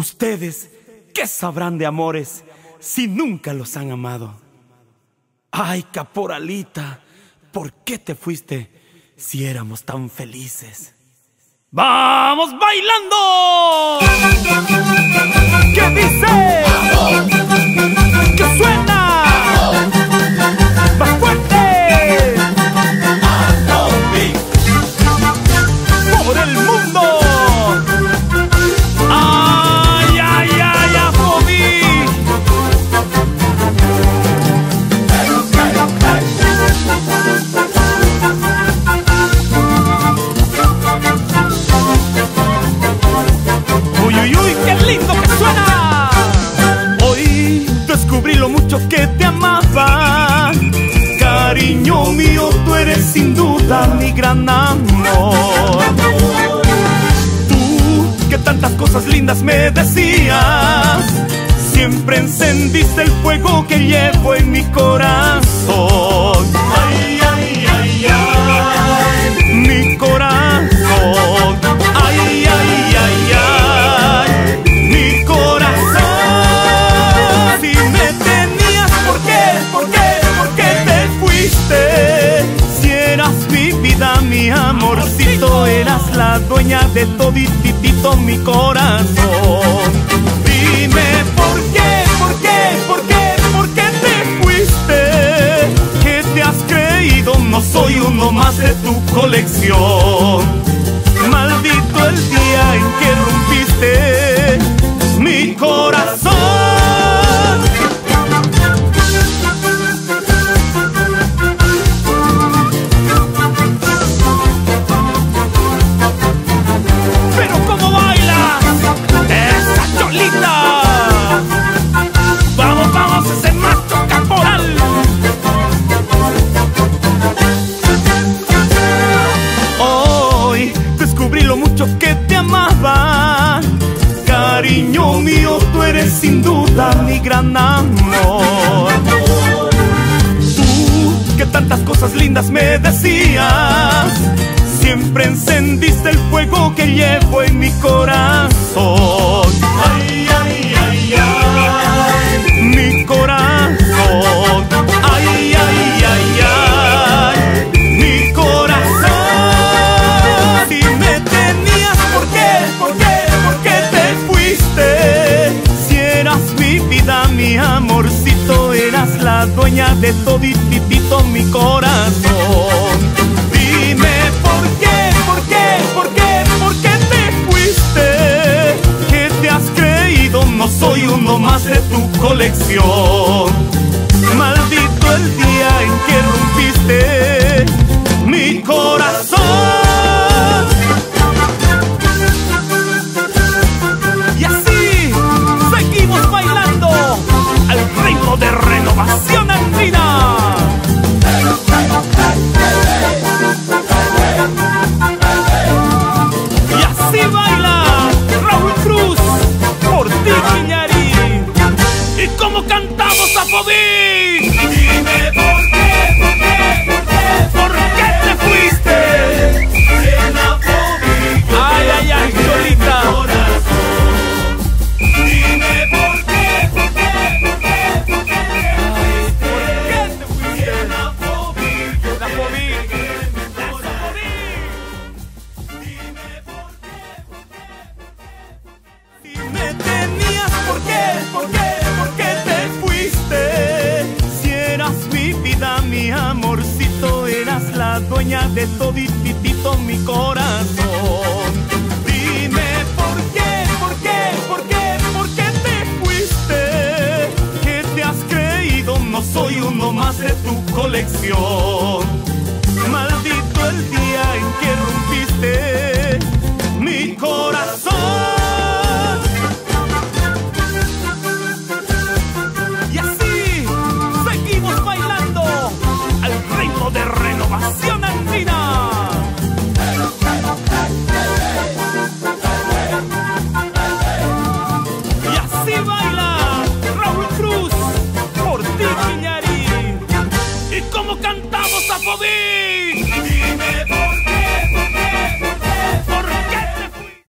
Ustedes, ¿qué sabrán de amores si nunca los han amado? Ay, caporalita, ¿por qué te fuiste si éramos tan felices? ¡Vamos bailando! ¿Qué dice? Gran amor. Tú que tantas cosas lindas me decías. Siempre encendiste el fuego que llevo en mi corazón. De mi corazón. Dime por qué, por qué, por qué, por qué te fuiste. ¿Qué te has creído? No soy uno más de tu colección. Maldito el día en que sin duda mi gran amor. Tú que tantas cosas lindas me decías. Siempre encendiste el fuego que llevo en mi corazón. Dueña de todititito mi corazón. Dime por qué, por qué, por qué, por qué te fuiste. ¿Qué te has creído? No soy uno más de tu colección. Maldito el día en que rompiste mi corazón. Y así seguimos bailando al ritmo de ¿por qué? ¿Por qué? ¿Por qué te fuiste? Si eras mi vida, mi amorcito, eras la dueña de todititito mi corazón. Dime por qué, por qué, por qué, por qué te fuiste. ¿Qué te has creído? No soy uno más de tu colección. Maldito el día en que